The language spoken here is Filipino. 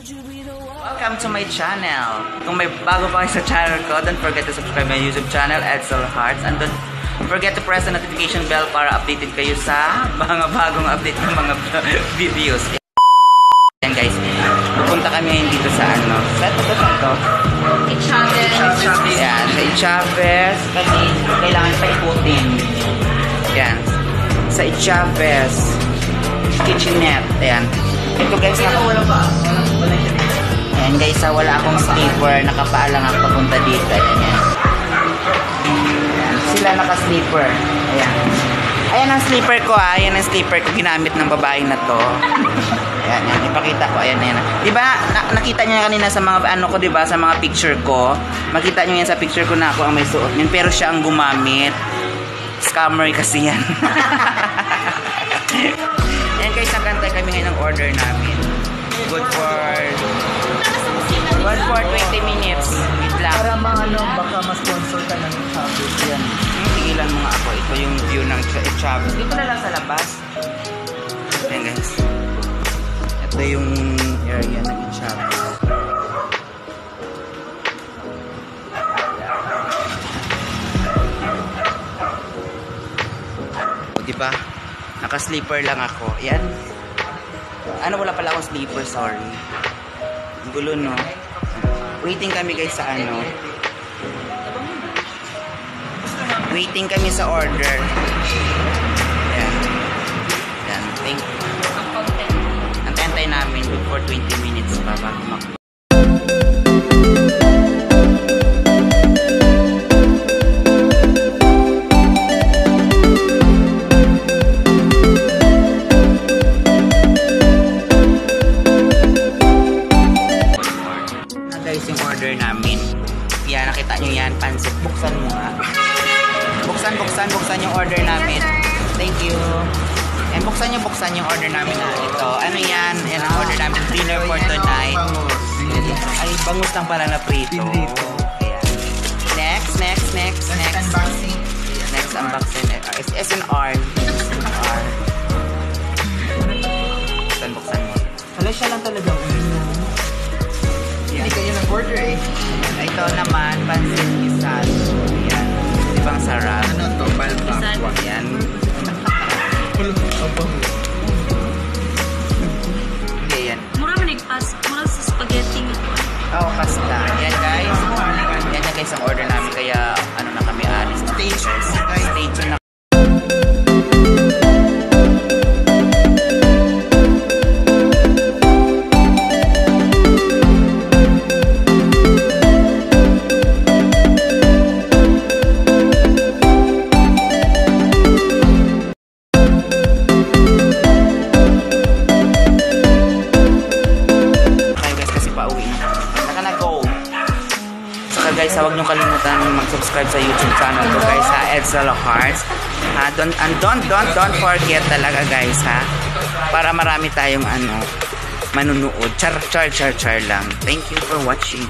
welcome to my channel. Kung may bago pa kayo sa channel ko, don't forget to subscribe my YouTube channel, Edsel Hearts. And don't forget to press the notification bell para updated kayo sa mga bagong update ng mga videos. Yan guys, pupunta kami ngayon dito sa ano. Sa ito to, saan to? Yan, sa Chavez. Kasi kailangan pa ikutin. Yan. Sa Chavez. Kitchenette. Ayan. Ito guys, naka... Wala pa. Ayan ah, wala akong sleeper. Nakapaalang ako papunta dito. Ayan, yan. Ayan. Sila naka-sleeper. Ayan. Ayan ang sleeper ko ah. Ayan ang sleeper ko. Ginamit ng babae na to. Ayan, yan. Ipakita ko. Ayan, ayan. Di ba, na- nakita niyo kanina sa mga, ano ko, di ba, sa mga picture ko. Makita niyo yan sa picture ko na ako ang may suot niyan. Pero siya ang gumamit. Scammer kasi yan. Ayan guys, nagantay kami ngayon ng order namin. Good for... Good for 20 minutes. Wait lang. Para mga ano, baka ma-sponsor ka ng Chavez yan. Hmm, tigilan mo nga ako. Ito yung view ng Ch- Chavez. Dito na lang sa labas. Ayan guys. Ito yung area ng Chavez. Diba? Naka-sleeper lang ako. Yan. Ano, wala pala akong sleeper, sorry. Ang gulo, no? Waiting kami guys sa ano. Waiting kami sa order. Yan. Yan. Thank you. Antay-antay namin for 20 minutes pa bago guys yung order namin. Yan, nakita nyo yan. Pansit. Buksan mo nga. Buksan, buksan, buksan yung order namin. Thank you. And buksan nyo, buksan yung order namin na ito. Ano yan? Yan ang order namin. Dinner for tonight. Ay, bangus lang pala na prito. Next, next, next, next. Unboxing. Next unboxing. Uh, S- SNR. SNR. Buksan, buksan mo. Hala siya lang talaga uminom. Nag-order eh. Ito naman, pansit gisal. Yan. Di ba sarap? Ano to? Balbakwa. Yan. Hindi, yan. Mura man nagpas, mura sa spaghetti nga po. Oo, oh, pasta. Yan guys. Yan na guys ang order namin. Kaya guys, huwag nyo kalimutan mag-subscribe sa YouTube channel ko guys ha. Edsel Hearts. Ha, don't, and don't, don't, don't forget talaga guys ha. Para marami tayong ano, manunood. Char, char, char, char lang. Thank you for watching.